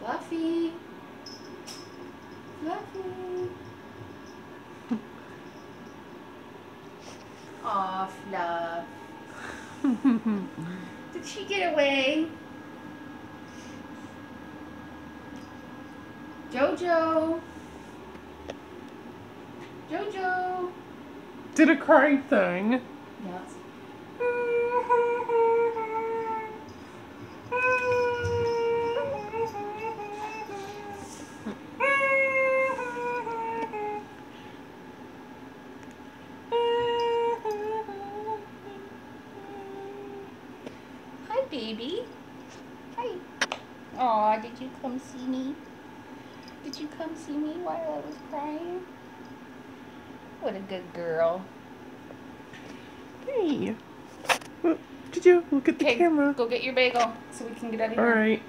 Fluffy. Fluffy. Aw, Fluff. Did she get away? Jojo. Jojo. Did a crying thing. Yes. Hi, baby. Hi. Aw, did you come see me? Did you come see me while I was crying? What a good girl. Hey. Did you look at the Okay, camera? go get your bagel so we can get out of here. right.